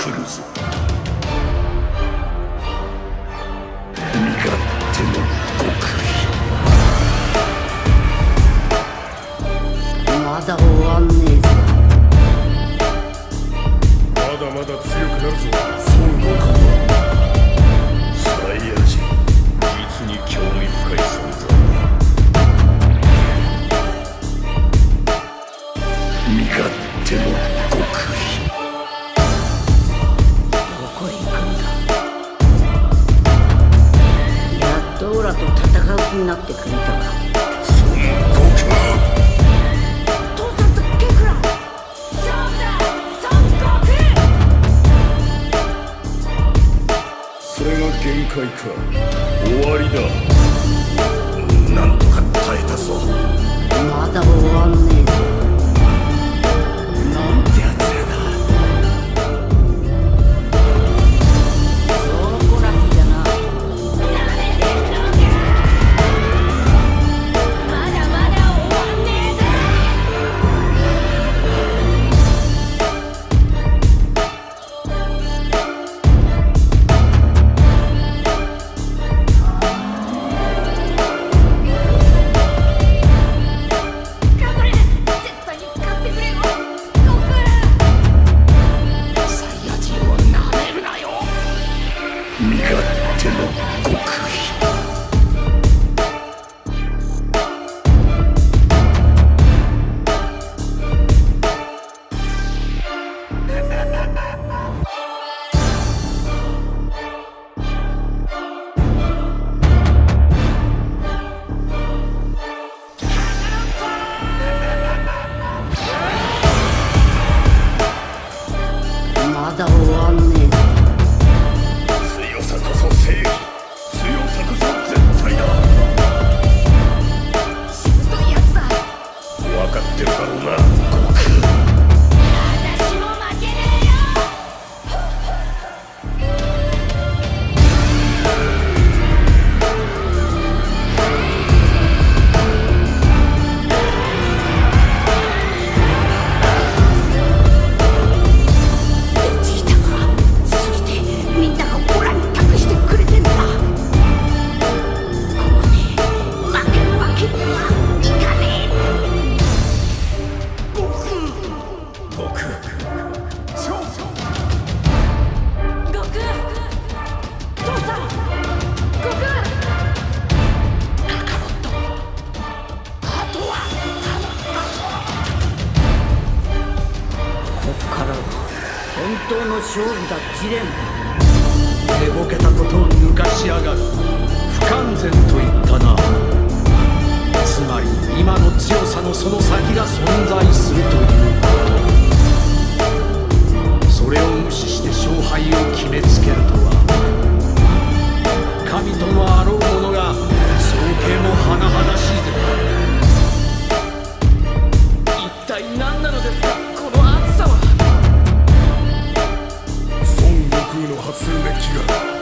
来るぞ。身勝手の極意まだ終わんねえぞまだまだ強くなるぞ。孫悟空はサイヤ人実に興味深い存在身勝手の気になってくれたか孫悟空父さん。とケクラ勝負だ孫悟それが限界か終わりだ身勝負だジレン。寝ぼけたことを抜かしやがる。不完全と言ったな。つまり今の強さのその先が存在するという。ことそれを無視して勝敗を決めつけるとは。神ともあろうも風の発する熱気が